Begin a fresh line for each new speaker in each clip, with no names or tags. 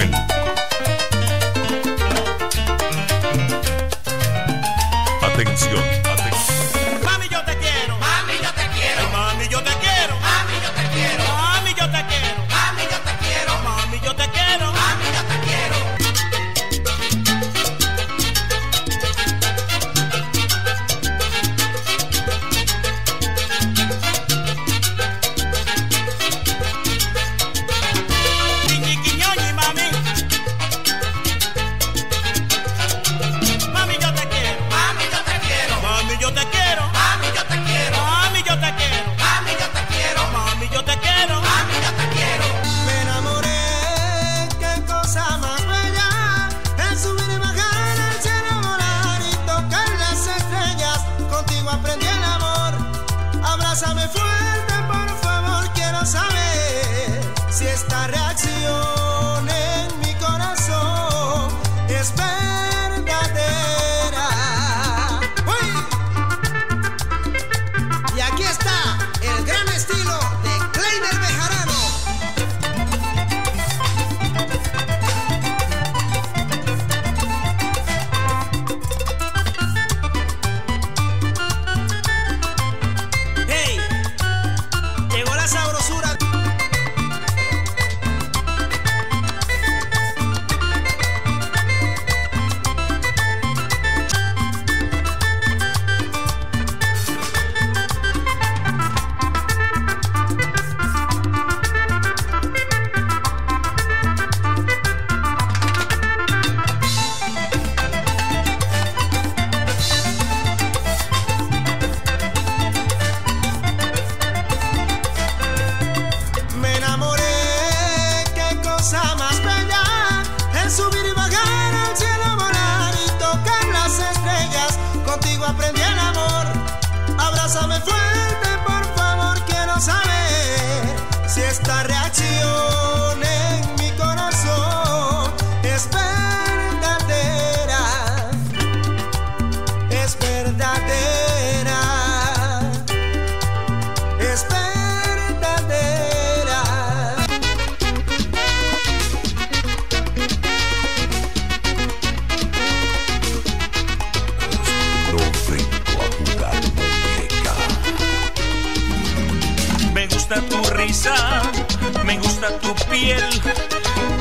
Cohen. se
me fue.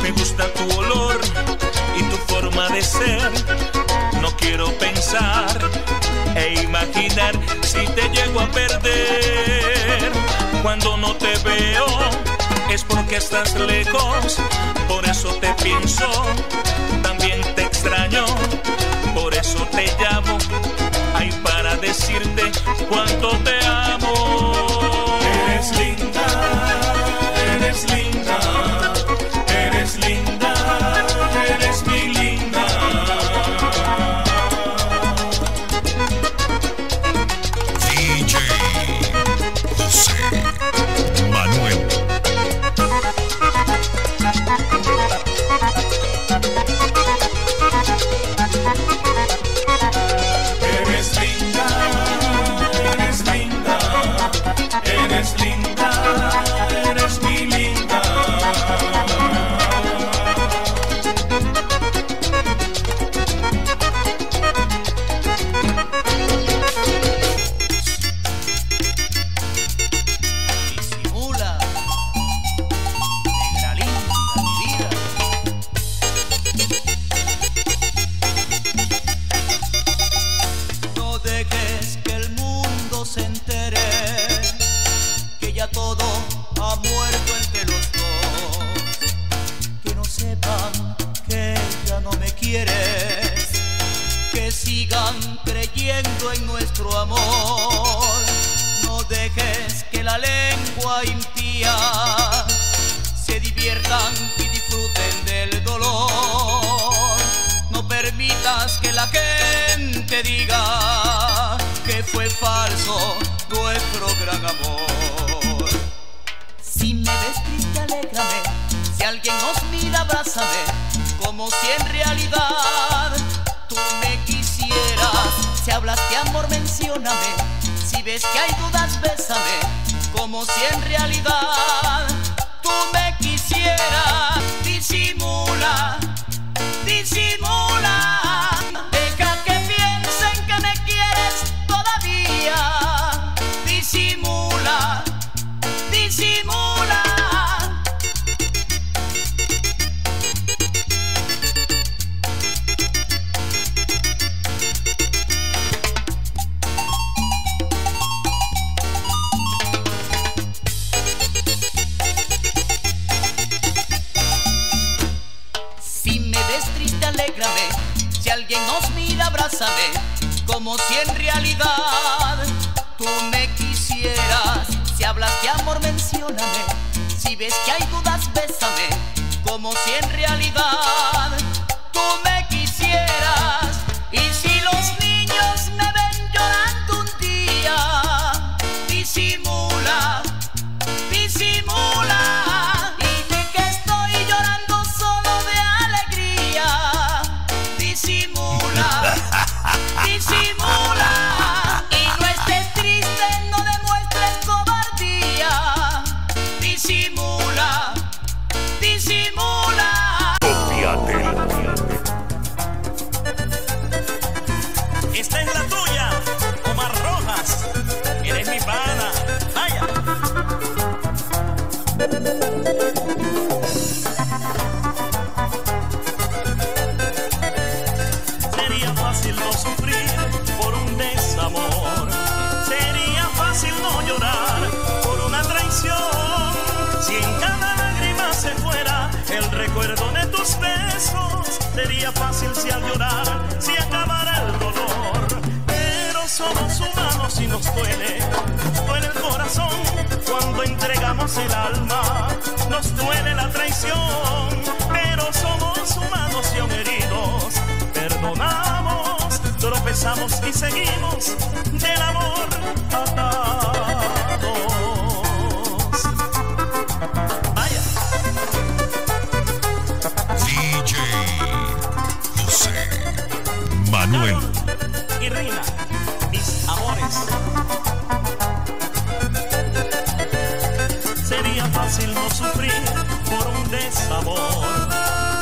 Me
gusta tu olor y tu forma de ser. No quiero pensar e imaginar si te llego a perder. Cuando no te veo es porque estás lejos, por eso te pienso, también te extraño, por eso te llamo, ay para decirte cuánto te
quieres, que sigan creyendo en nuestro amor. No dejes que la lengua impía se diviertan y disfruten del dolor. No permitas que la gente diga que fue falso nuestro gran amor. Si me ves triste, alégrame. Si alguien nos mira, abrázame. Como si en realidad tú me quisieras. Si hablas de amor, mencióname. Si ves que hay dudas, bésame. Como si en realidad tú me quisieras. Disimula, disimula.
Sería fácil si al llorar si acabara el dolor. Pero somos humanos y nos duele, duele el corazón cuando entregamos el alma, nos duele la traición. Pero somos humanos y aún heridos, perdonamos, tropezamos y seguimos del amor atados. Fácil no sufrir por un desamor.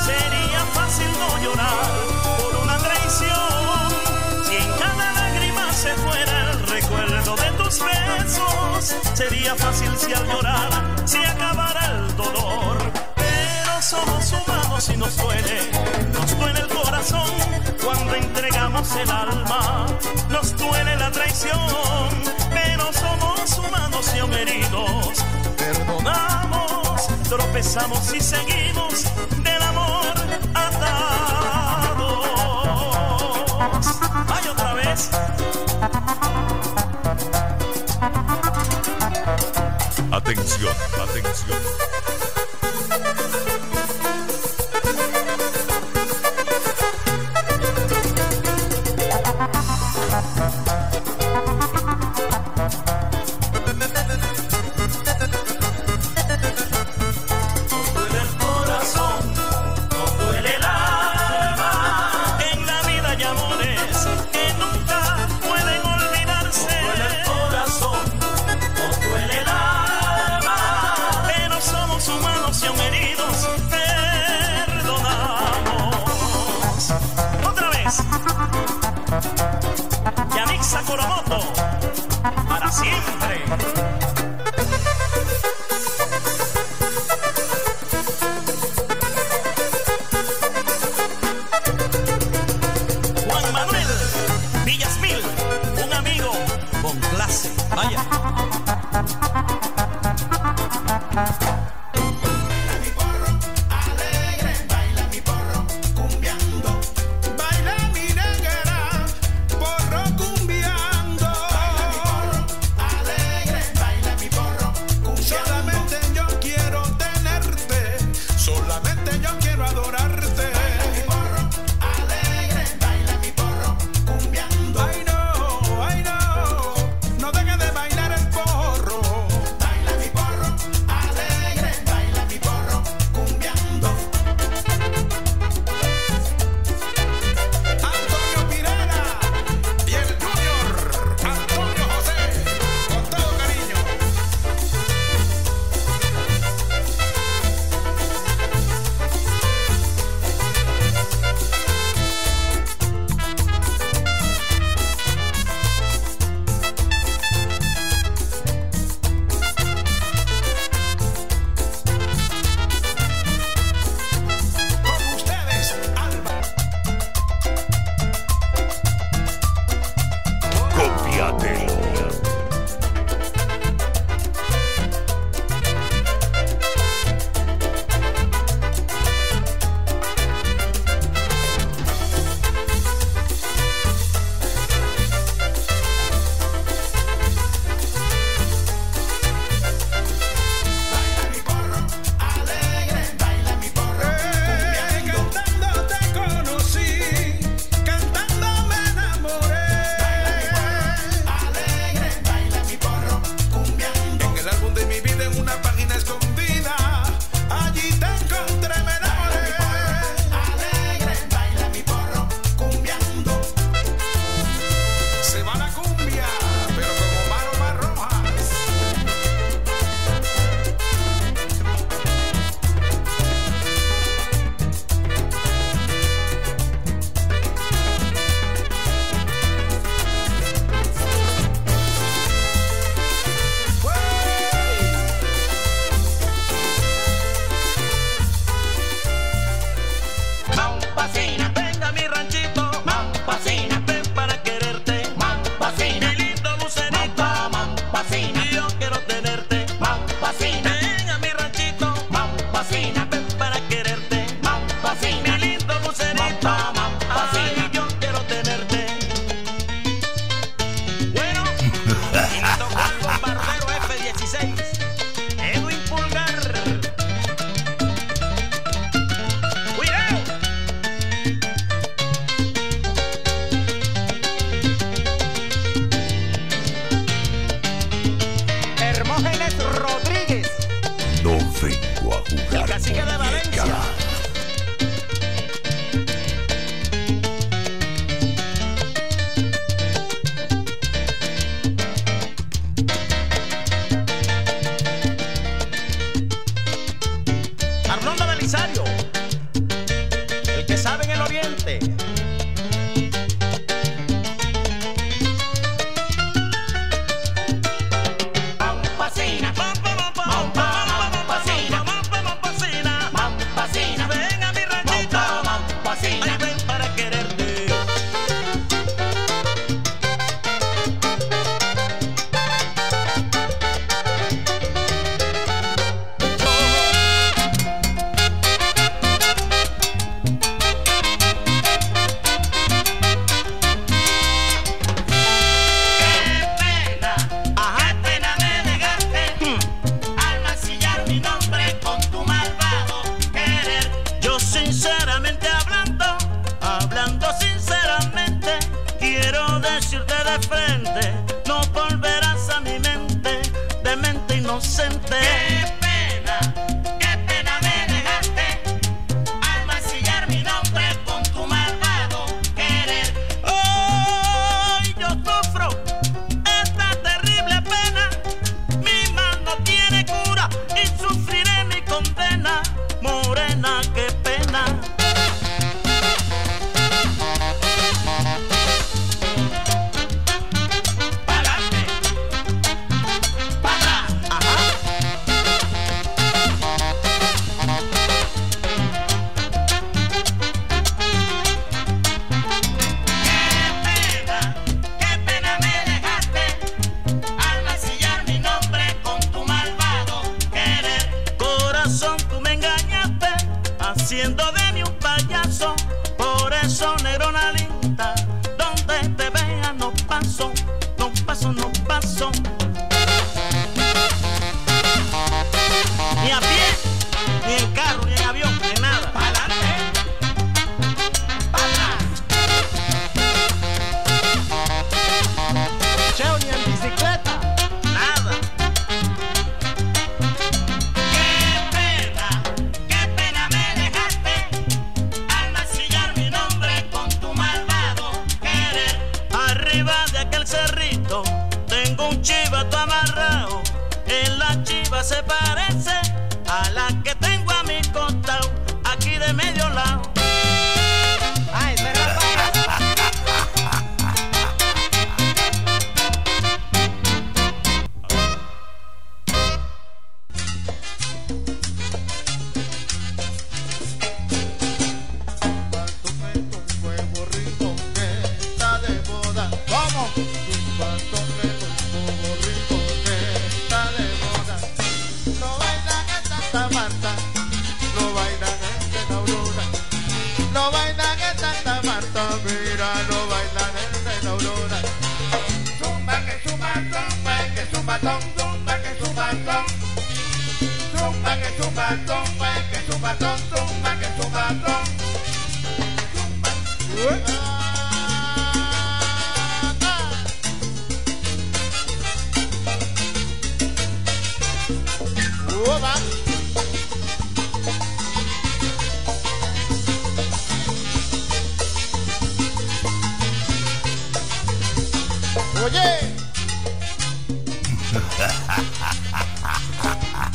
Sería fácil no llorar por una traición. Si en cada lágrima se fuera el recuerdo de tus besos, sería fácil si al llorar se acabara el dolor. Pero somos humanos y nos duele, nos duele el corazón cuando entregamos el alma, nos duele la traición, pero somos humanos y heridos, perdonamos, tropezamos y seguimos del amor atados. Hay otra vez.
Atención, atención.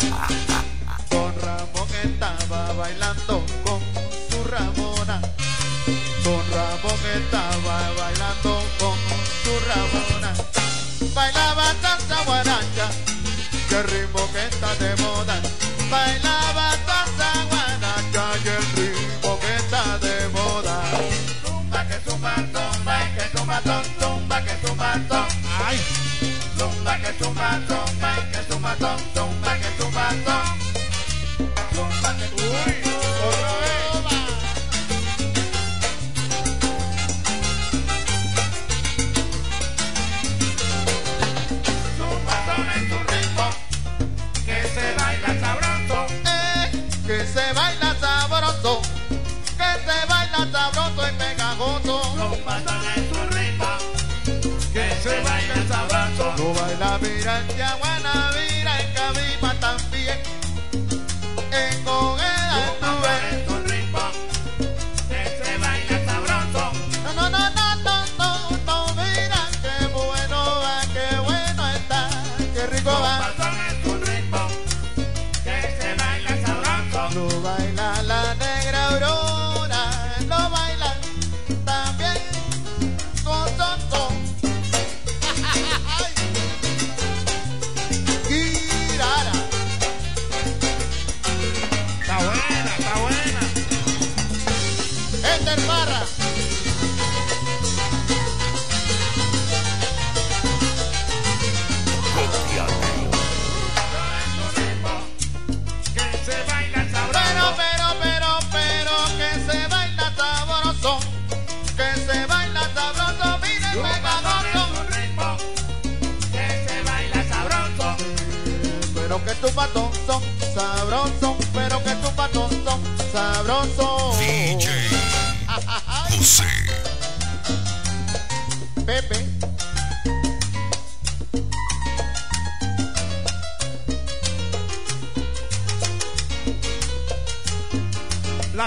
Don Ramón estaba bailando con su Ramona. Don Ramón estaba bailando con su Ramona. Bailaba tanta guaracha, que ritmo que está de moda. Bailaba tanta guaracha y el ritmo que está de moda. Tumba que tumba, tumba que tumba, tumba que tumba, tumba. Ay. Tumba que tumba, tumba que tumba, tumba. ¡Uy! ¡Corre! ¡Súmpatón en tu ritmo! ¡Que se baila sabroso! ¡Que se baila sabroso! ¡Que se baila sabroso en pegajoso! ¡Súmpatón en tu ritmo! ¡Que se baila sabroso! ¡No baila
mirando!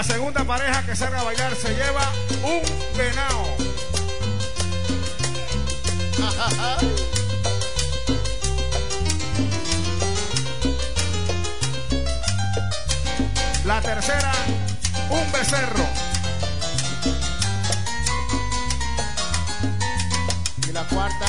segunda pareja que salga a bailar se lleva un venado. La tercera, un becerro.
Y la cuarta,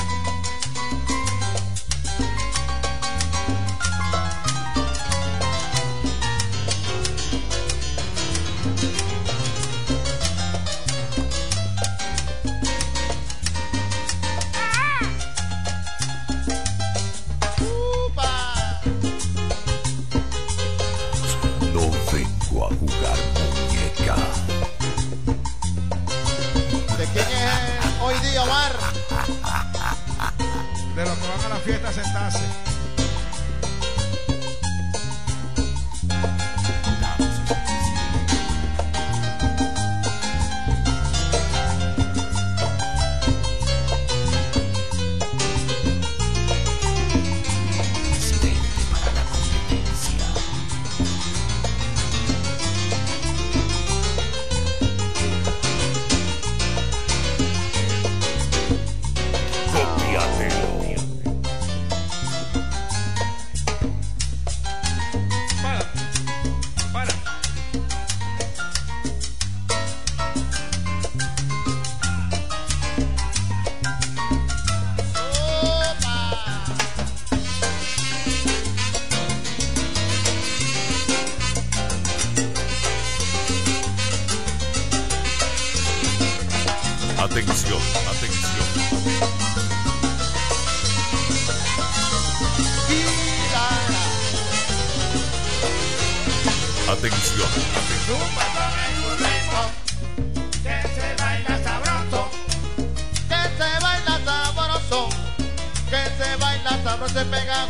Atención.
Que se baila sabroso, que se baila sabroso, que se baila sabroso,
que se baila sabroso, se pega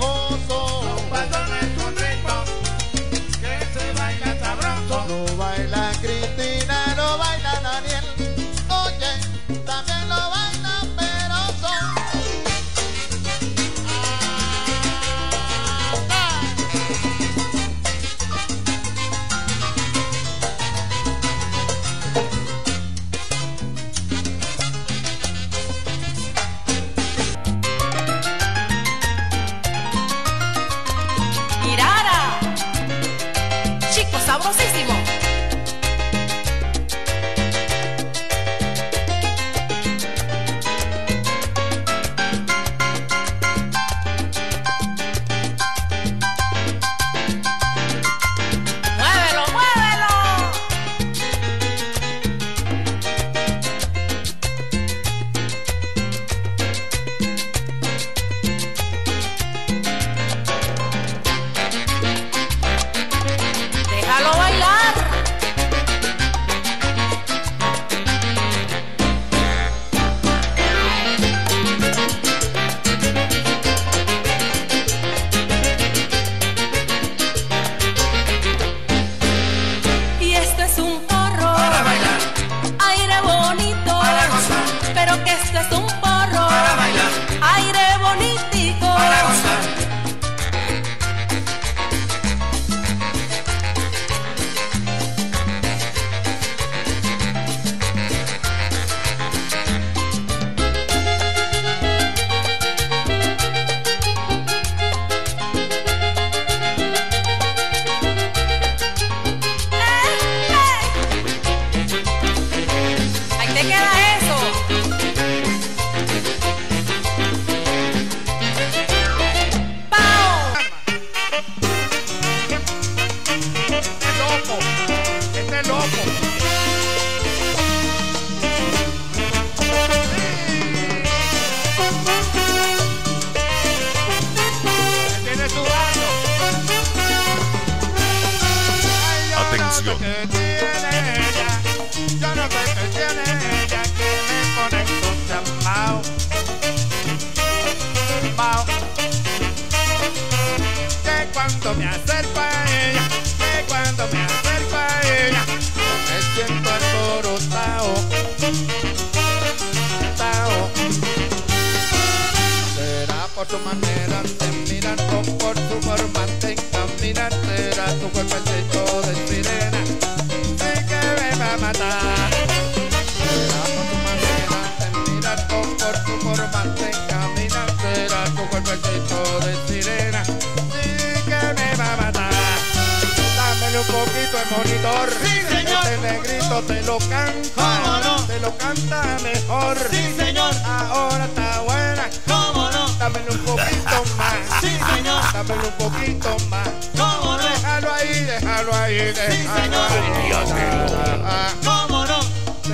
el monitor.
Sí, señor.
Este negrito te lo canta.
¿Cómo no?
Te lo canta mejor.
Sí, señor.
Ahora está buena.
¿Cómo no?
Dámele un poquito más.
Sí, señor.
Dámele un poquito más.
¿Cómo no?
Déjalo ahí, déjalo ahí, déjalo
señor.
ahí.
Copiatelo.
Ah,
¿Cómo no?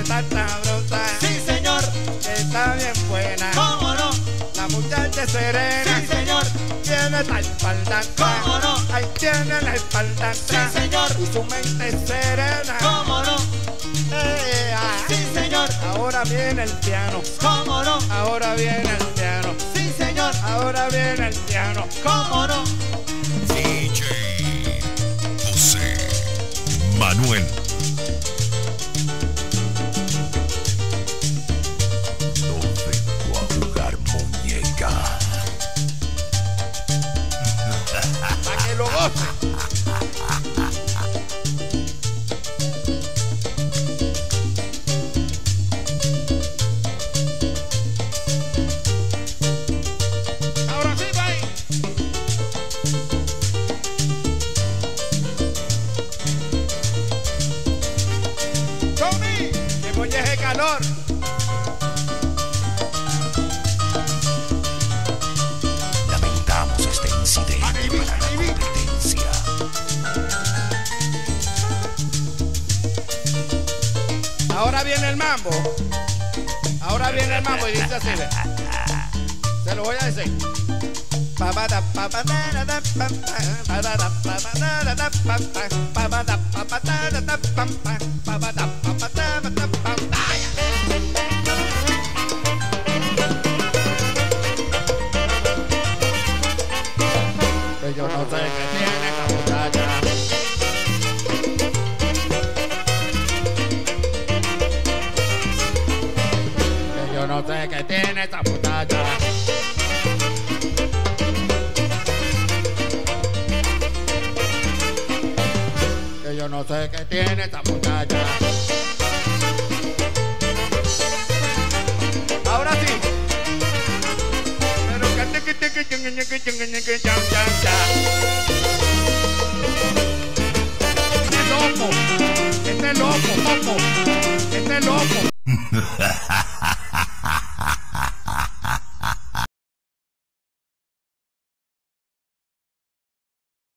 Está sabrosa.
Sí, señor.
Está bien buena.
¿Cómo no?
La muchacha es serena.
Sí, señor.
Tiene espalda ancha.
¿Cómo no?
Tiene la espalda.
Sí, señor.
Y su mente es serena.
¿Cómo no?
Eh, ah.
Sí, señor.
Ahora viene el piano.
¿Cómo no?
Ahora viene el piano.
Sí, señor.
Ahora viene el piano.
¿Cómo no?
DJ José Manuel.